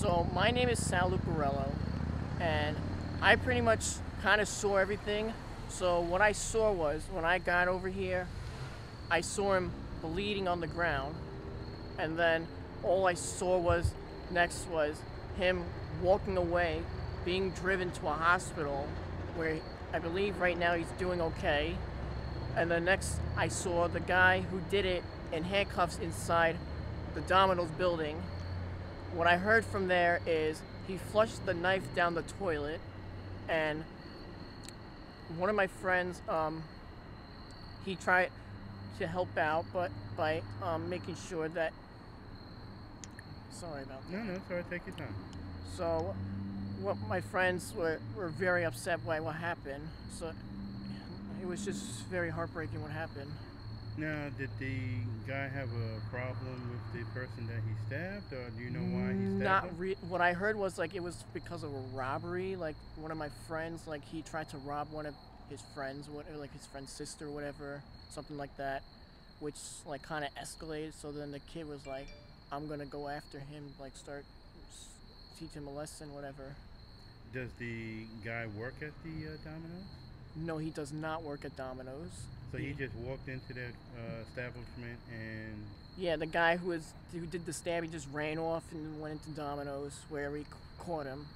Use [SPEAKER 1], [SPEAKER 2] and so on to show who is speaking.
[SPEAKER 1] So my name is Sal Lucarello, and I pretty much kind of saw everything. So what I saw was when I got over here, I saw him bleeding on the ground, and then all I saw was next was him walking away, being driven to a hospital where I believe right now he's doing okay. And then next I saw the guy who did it in handcuffs inside the Domino's building. What I heard from there is he flushed the knife down the toilet and one of my friends um, he tried to help out but by um, making sure that sorry about that
[SPEAKER 2] No, no, sorry. Take your time.
[SPEAKER 1] so what my friends were, were very upset by what happened so it was just very heartbreaking what happened
[SPEAKER 2] Now, did the guy have a problem with the person that he stabbed, or do you know why he stabbed
[SPEAKER 1] not
[SPEAKER 2] him?
[SPEAKER 1] re- what i heard was like it was because of a robbery like one of my friends like he tried to rob one of his friends what or, like his friend's sister or whatever something like that which like kind of escalated so then the kid was like i'm gonna go after him like start teach him a lesson whatever
[SPEAKER 2] Does the guy work at the uh, Domino's?
[SPEAKER 1] No he does not work at domino's
[SPEAKER 2] So he
[SPEAKER 1] He-
[SPEAKER 2] just walked into the uh, establishment and
[SPEAKER 1] Yeah, the guy who was who did the stab, he just ran off and went into Domino's where we caught him.